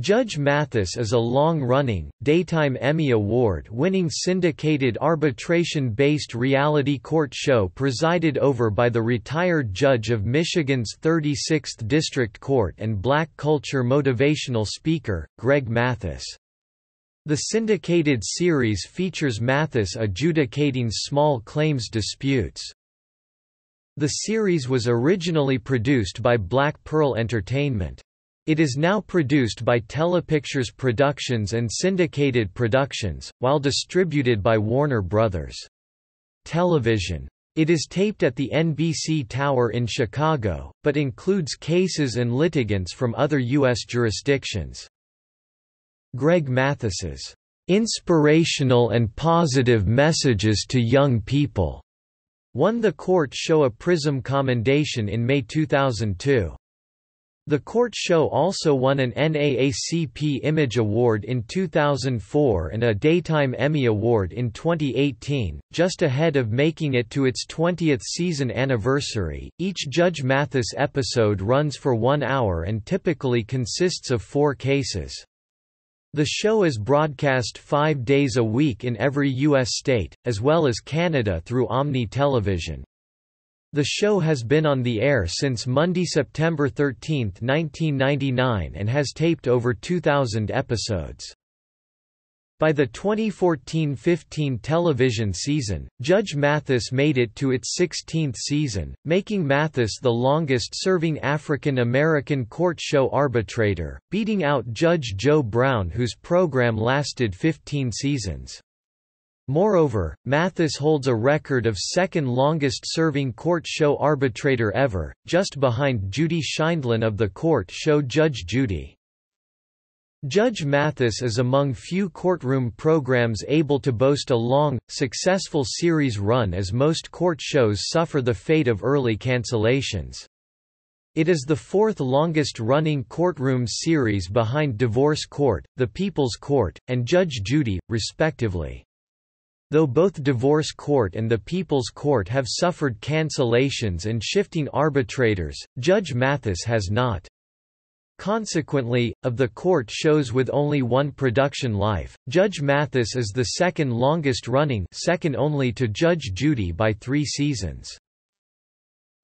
Judge Mathis is a long-running, daytime Emmy Award-winning syndicated arbitration-based reality court show presided over by the retired judge of Michigan's 36th District Court and black culture motivational speaker, Greg Mathis. The syndicated series features Mathis adjudicating small claims disputes. The series was originally produced by Black Pearl Entertainment. It is now produced by Telepictures Productions and Syndicated Productions, while distributed by Warner Brothers. Television. It is taped at the NBC Tower in Chicago, but includes cases and litigants from other U.S. jurisdictions. Greg Mathis's inspirational and positive messages to young people won the court show a Prism Commendation in May 2002. The court show also won an NAACP Image Award in 2004 and a Daytime Emmy Award in 2018, just ahead of making it to its 20th season anniversary. Each Judge Mathis episode runs for one hour and typically consists of four cases. The show is broadcast five days a week in every U.S. state, as well as Canada through Omni Television. The show has been on the air since Monday, September 13, 1999 and has taped over 2,000 episodes. By the 2014–15 television season, Judge Mathis made it to its 16th season, making Mathis the longest-serving African American court show arbitrator, beating out Judge Joe Brown whose program lasted 15 seasons. Moreover, Mathis holds a record of second longest-serving court show arbitrator ever, just behind Judy Sheindlin of the court show Judge Judy. Judge Mathis is among few courtroom programs able to boast a long, successful series run as most court shows suffer the fate of early cancellations. It is the fourth longest-running courtroom series behind Divorce Court, The People's Court, and Judge Judy, respectively. Though both Divorce Court and the People's Court have suffered cancellations and shifting arbitrators, Judge Mathis has not. Consequently, of the court shows with only one production life, Judge Mathis is the second longest running second only to Judge Judy by three seasons.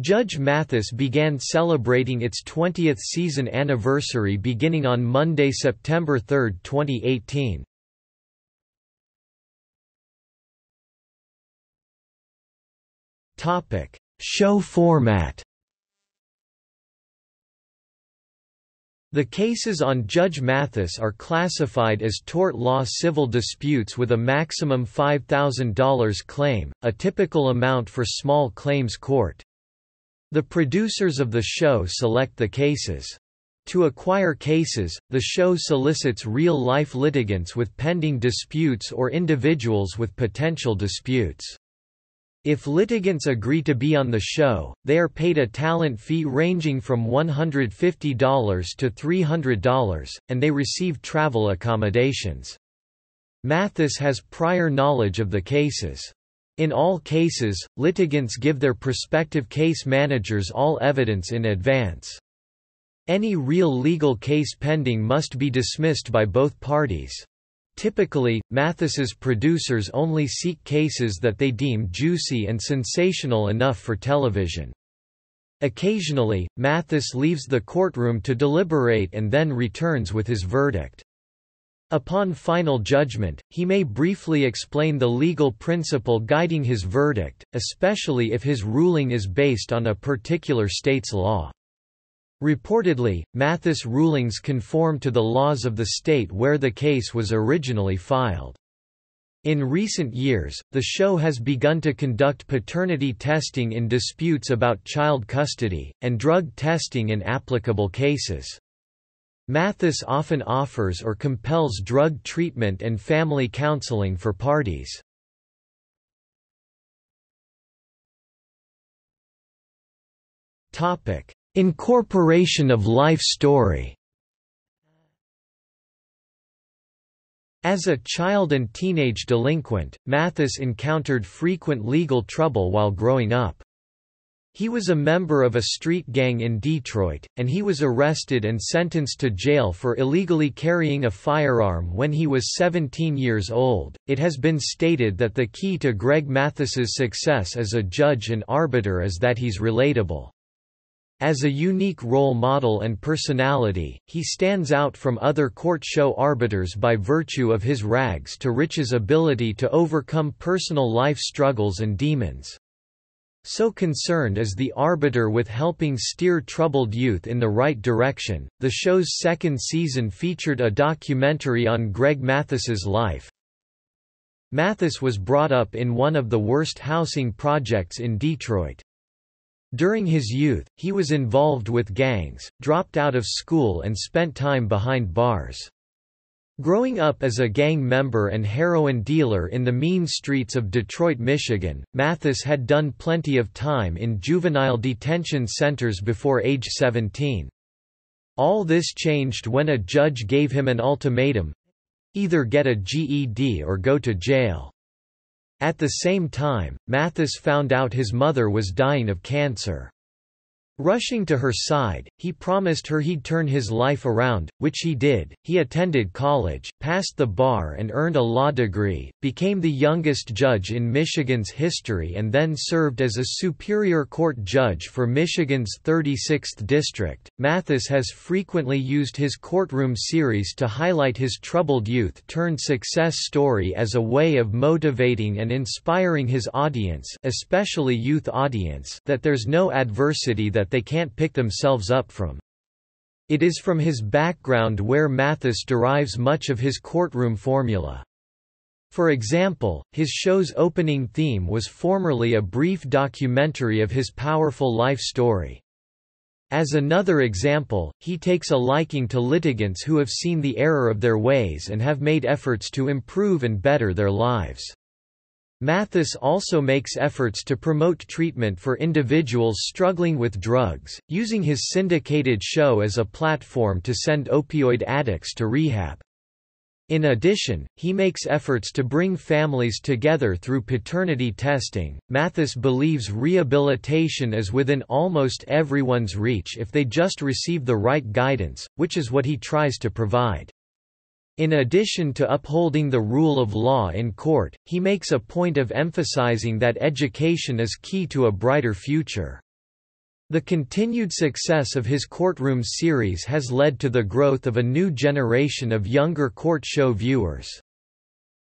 Judge Mathis began celebrating its 20th season anniversary beginning on Monday, September 3, 2018. Topic: Show format. The cases on Judge Mathis are classified as tort law civil disputes with a maximum $5,000 claim, a typical amount for small claims court. The producers of the show select the cases. To acquire cases, the show solicits real-life litigants with pending disputes or individuals with potential disputes. If litigants agree to be on the show, they are paid a talent fee ranging from $150 to $300, and they receive travel accommodations. Mathis has prior knowledge of the cases. In all cases, litigants give their prospective case managers all evidence in advance. Any real legal case pending must be dismissed by both parties. Typically, Mathis's producers only seek cases that they deem juicy and sensational enough for television. Occasionally, Mathis leaves the courtroom to deliberate and then returns with his verdict. Upon final judgment, he may briefly explain the legal principle guiding his verdict, especially if his ruling is based on a particular state's law. Reportedly, Mathis rulings conform to the laws of the state where the case was originally filed. In recent years, the show has begun to conduct paternity testing in disputes about child custody, and drug testing in applicable cases. Mathis often offers or compels drug treatment and family counseling for parties. Topic: Incorporation of life story As a child and teenage delinquent, Mathis encountered frequent legal trouble while growing up. He was a member of a street gang in Detroit, and he was arrested and sentenced to jail for illegally carrying a firearm when he was 17 years old. It has been stated that the key to Greg Mathis's success as a judge and arbiter is that he's relatable. As a unique role model and personality, he stands out from other court show arbiters by virtue of his rags to riches ability to overcome personal life struggles and demons. So concerned is the arbiter with helping steer troubled youth in the right direction. The show's second season featured a documentary on Greg Mathis's life. Mathis was brought up in one of the worst housing projects in Detroit. During his youth, he was involved with gangs, dropped out of school and spent time behind bars. Growing up as a gang member and heroin dealer in the mean streets of Detroit, Michigan, Mathis had done plenty of time in juvenile detention centers before age 17. All this changed when a judge gave him an ultimatum—either get a GED or go to jail. At the same time, Mathis found out his mother was dying of cancer. Rushing to her side, he promised her he'd turn his life around, which he did. He attended college, passed the bar, and earned a law degree, became the youngest judge in Michigan's history, and then served as a Superior Court judge for Michigan's 36th District. Mathis has frequently used his courtroom series to highlight his troubled youth turned success story as a way of motivating and inspiring his audience, especially youth audience, that there's no adversity that that they can't pick themselves up from. It is from his background where Mathis derives much of his courtroom formula. For example, his show's opening theme was formerly a brief documentary of his powerful life story. As another example, he takes a liking to litigants who have seen the error of their ways and have made efforts to improve and better their lives. Mathis also makes efforts to promote treatment for individuals struggling with drugs, using his syndicated show as a platform to send opioid addicts to rehab. In addition, he makes efforts to bring families together through paternity testing. Mathis believes rehabilitation is within almost everyone's reach if they just receive the right guidance, which is what he tries to provide. In addition to upholding the rule of law in court, he makes a point of emphasizing that education is key to a brighter future. The continued success of his courtroom series has led to the growth of a new generation of younger court show viewers.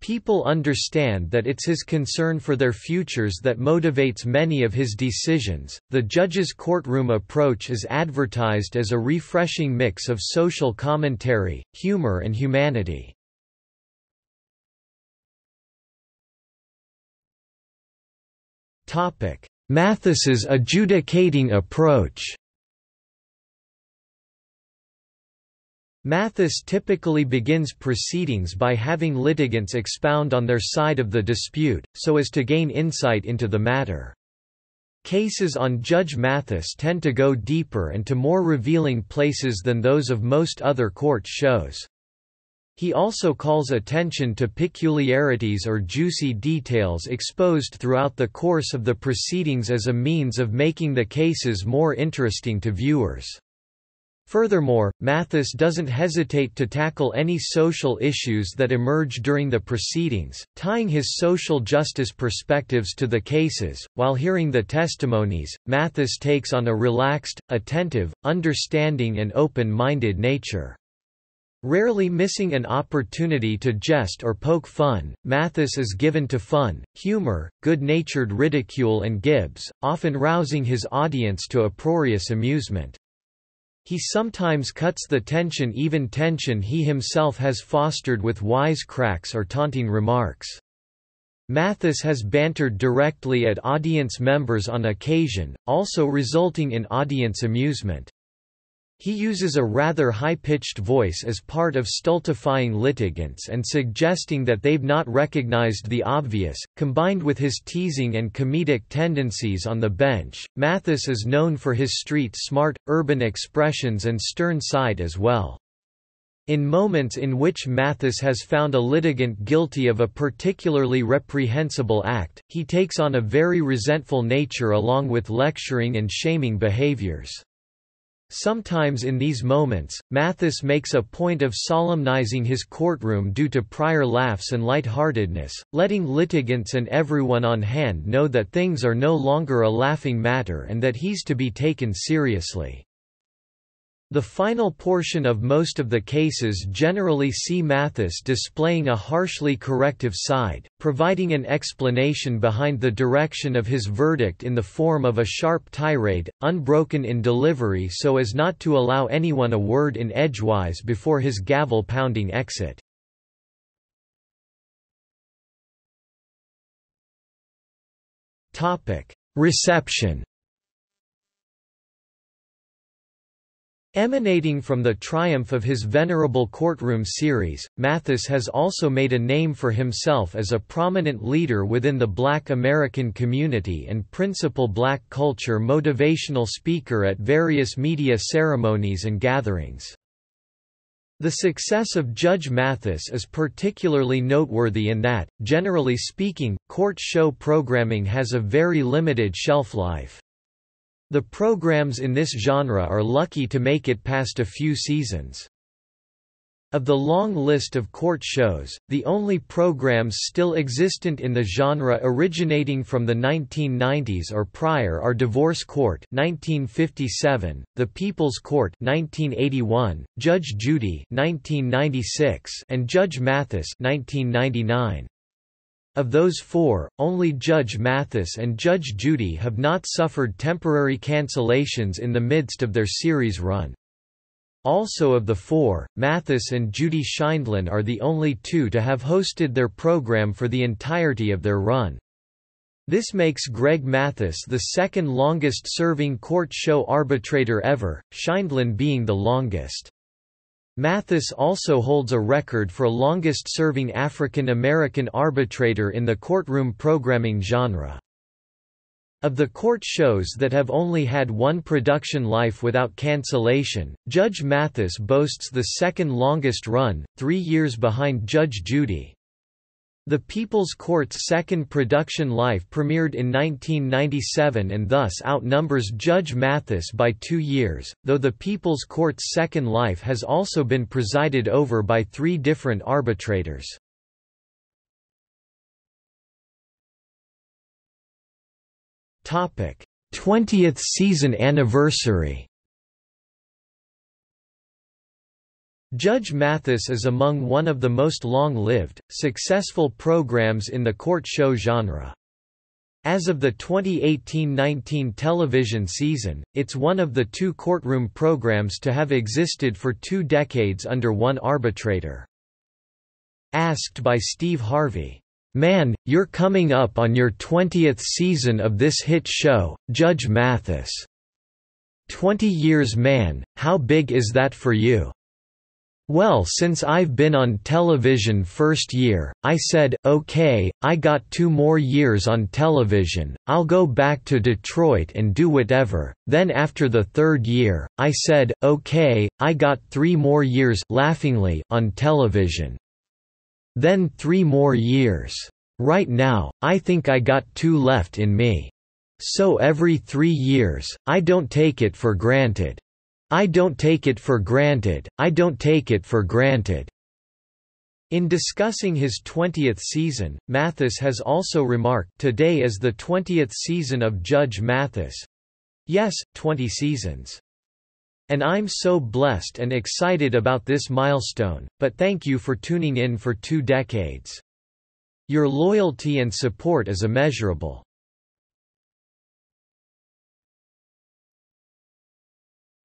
People understand that it's his concern for their futures that motivates many of his decisions. The judge's courtroom approach is advertised as a refreshing mix of social commentary, humor, and humanity. Topic: Mathis's adjudicating approach. Mathis typically begins proceedings by having litigants expound on their side of the dispute, so as to gain insight into the matter. Cases on Judge Mathis tend to go deeper and to more revealing places than those of most other court shows. He also calls attention to peculiarities or juicy details exposed throughout the course of the proceedings as a means of making the cases more interesting to viewers. Furthermore, Mathis doesn't hesitate to tackle any social issues that emerge during the proceedings, tying his social justice perspectives to the cases. While hearing the testimonies, Mathis takes on a relaxed, attentive, understanding, and open minded nature. Rarely missing an opportunity to jest or poke fun, Mathis is given to fun, humor, good-natured ridicule and gibes, often rousing his audience to uproarious amusement. He sometimes cuts the tension even tension he himself has fostered with wise cracks or taunting remarks. Mathis has bantered directly at audience members on occasion, also resulting in audience amusement. He uses a rather high-pitched voice as part of stultifying litigants and suggesting that they've not recognized the obvious, combined with his teasing and comedic tendencies on the bench. Mathis is known for his street-smart, urban expressions and stern side as well. In moments in which Mathis has found a litigant guilty of a particularly reprehensible act, he takes on a very resentful nature along with lecturing and shaming behaviors. Sometimes in these moments, Mathis makes a point of solemnizing his courtroom due to prior laughs and light-heartedness, letting litigants and everyone on hand know that things are no longer a laughing matter and that he's to be taken seriously. The final portion of most of the cases generally see Mathis displaying a harshly corrective side, providing an explanation behind the direction of his verdict in the form of a sharp tirade, unbroken in delivery so as not to allow anyone a word in edgewise before his gavel-pounding exit. Reception Emanating from the triumph of his venerable courtroom series, Mathis has also made a name for himself as a prominent leader within the black American community and principal black culture motivational speaker at various media ceremonies and gatherings. The success of Judge Mathis is particularly noteworthy in that, generally speaking, court show programming has a very limited shelf life. The programs in this genre are lucky to make it past a few seasons. Of the long list of court shows, the only programs still existent in the genre originating from the 1990s or prior are Divorce Court 1957, The People's Court 1981, Judge Judy 1996, and Judge Mathis 1999. Of those four, only Judge Mathis and Judge Judy have not suffered temporary cancellations in the midst of their series run. Also of the four, Mathis and Judy Sheindlin are the only two to have hosted their program for the entirety of their run. This makes Greg Mathis the second longest-serving court show arbitrator ever, Sheindlin being the longest. Mathis also holds a record for longest-serving African American arbitrator in the courtroom programming genre. Of the court shows that have only had one production life without cancellation, Judge Mathis boasts the second longest run, three years behind Judge Judy. The People's Court's second production life premiered in 1997 and thus outnumbers Judge Mathis by two years, though the People's Court's second life has also been presided over by three different arbitrators. Topic: 20th season anniversary. Judge Mathis is among one of the most long-lived, successful programs in the court show genre. As of the 2018–19 television season, it's one of the two courtroom programs to have existed for two decades under one arbitrator. Asked by Steve Harvey, "'Man, you're coming up on your 20th season of this hit show, Judge Mathis. 20 years man, how big is that for you?' Well since I've been on television first year, I said, okay, I got two more years on television, I'll go back to Detroit and do whatever, then after the third year, I said, okay, I got three more years laughingly on television. Then three more years. Right now, I think I got two left in me. So every three years, I don't take it for granted. I don't take it for granted, I don't take it for granted." In discussing his 20th season, Mathis has also remarked, Today is the 20th season of Judge Mathis. Yes, 20 seasons. And I'm so blessed and excited about this milestone, but thank you for tuning in for two decades. Your loyalty and support is immeasurable.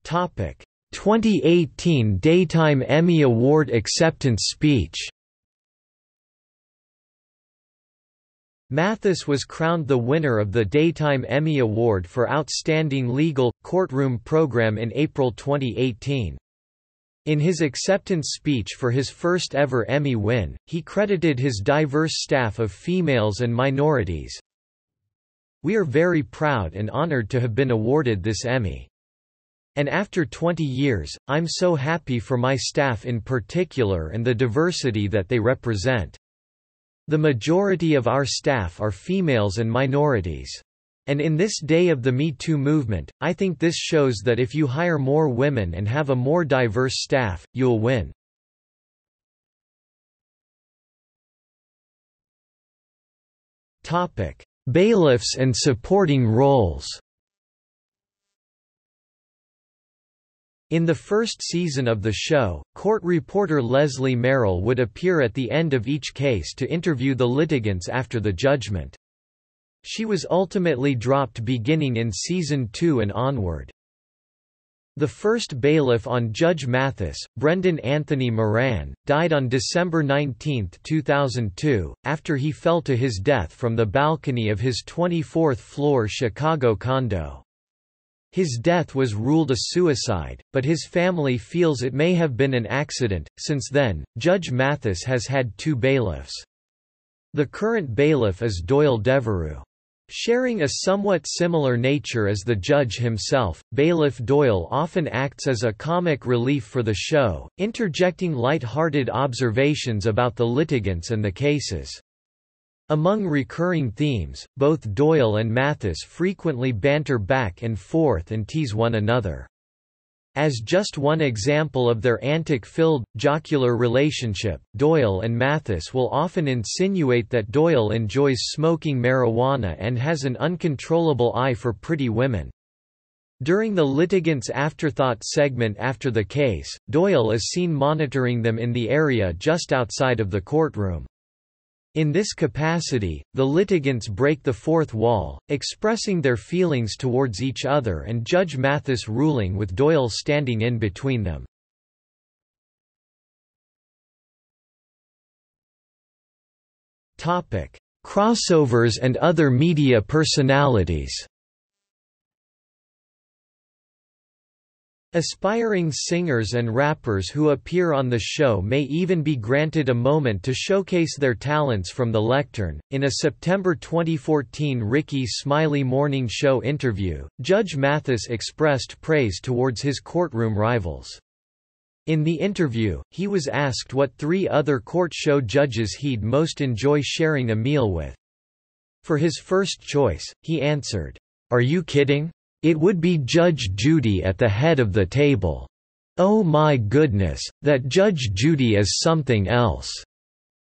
2018 Daytime Emmy Award acceptance speech. Mathis was crowned the winner of the Daytime Emmy Award for Outstanding Legal Courtroom Program in April 2018. In his acceptance speech for his first ever Emmy win, he credited his diverse staff of females and minorities. We are very proud and honored to have been awarded this Emmy. And after 20 years, I'm so happy for my staff in particular and the diversity that they represent. The majority of our staff are females and minorities. And in this day of the Me Too movement, I think this shows that if you hire more women and have a more diverse staff, you'll win. Topic: Bailiffs and supporting roles In the first season of the show, court reporter Leslie Merrill would appear at the end of each case to interview the litigants after the judgment. She was ultimately dropped beginning in season 2 and onward. The first bailiff on Judge Mathis, Brendan Anthony Moran, died on December 19, 2002, after he fell to his death from the balcony of his 24th-floor Chicago condo. His death was ruled a suicide, but his family feels it may have been an accident. Since then, Judge Mathis has had two bailiffs. The current bailiff is Doyle Devereux. Sharing a somewhat similar nature as the judge himself, Bailiff Doyle often acts as a comic relief for the show, interjecting light-hearted observations about the litigants and the cases. Among recurring themes, both Doyle and Mathis frequently banter back and forth and tease one another. As just one example of their antic-filled, jocular relationship, Doyle and Mathis will often insinuate that Doyle enjoys smoking marijuana and has an uncontrollable eye for pretty women. During the litigant's afterthought segment after the case, Doyle is seen monitoring them in the area just outside of the courtroom. In this capacity, the litigants break the fourth wall, expressing their feelings towards each other and Judge Mathis ruling with Doyle standing in between them. Crossovers and other media personalities Aspiring singers and rappers who appear on the show may even be granted a moment to showcase their talents from the lectern. In a September 2014 Rickey Smiley Morning Show interview, Judge Mathis expressed praise towards his courtroom rivals. In the interview, he was asked what three other court show judges he'd most enjoy sharing a meal with. For his first choice, he answered, Are you kidding? It would be Judge Judy at the head of the table. Oh my goodness, that Judge Judy is something else.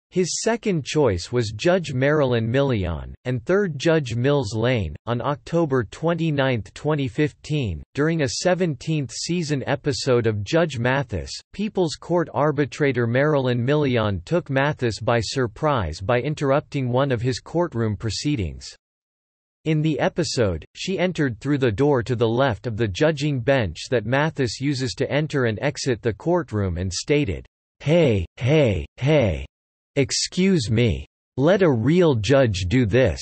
His second choice was Judge Marilyn Milian, and third Judge Mills Lane. On October 29, 2015, during a 17th season episode of Judge Mathis, People's Court arbitrator Marilyn Milian took Mathis by surprise by interrupting one of his courtroom proceedings. In the episode, she entered through the door to the left of the judging bench that Mathis uses to enter and exit the courtroom and stated, Hey, hey, hey. Excuse me. Let a real judge do this.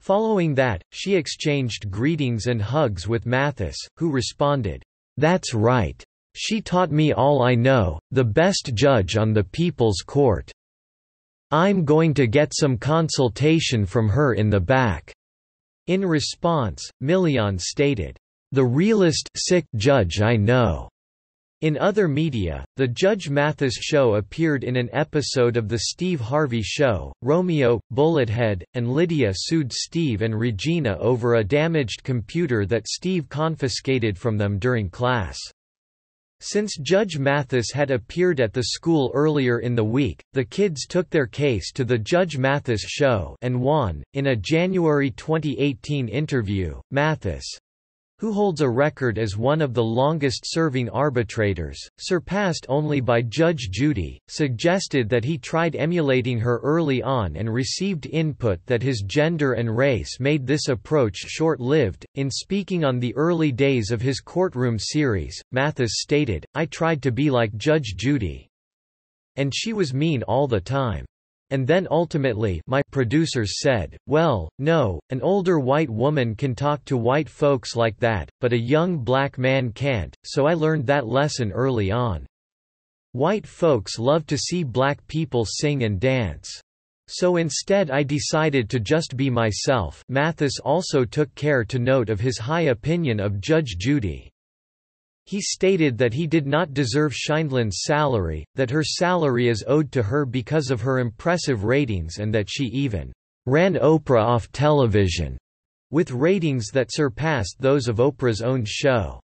Following that, she exchanged greetings and hugs with Mathis, who responded, That's right. She taught me all I know, the best judge on the People's Court. I'm going to get some consultation from her in the back. In response, Milian stated, "...the realest sick judge I know." In other media, the Judge Mathis show appeared in an episode of The Steve Harvey Show. Romeo, Bullethead, and Lydia sued Steve and Regina over a damaged computer that Steve confiscated from them during class. Since Judge Mathis had appeared at the school earlier in the week, the kids took their case to the Judge Mathis show and won. In a January 2018 interview, Mathis, who holds a record as one of the longest-serving arbitrators, surpassed only by Judge Judy, suggested that he tried emulating her early on and received input that his gender and race made this approach short-lived. In speaking on the early days of his courtroom series, Mathis stated, I tried to be like Judge Judy. And she was mean all the time. And then ultimately my producers said, well, no, an older white woman can talk to white folks like that, but a young black man can't, so I learned that lesson early on. White folks love to see black people sing and dance. So instead I decided to just be myself Mathis also took care to note of his high opinion of Judge Judy. He stated that he did not deserve Sheindlin's salary, that her salary is owed to her because of her impressive ratings and that she even ran Oprah off television with ratings that surpassed those of Oprah's own show.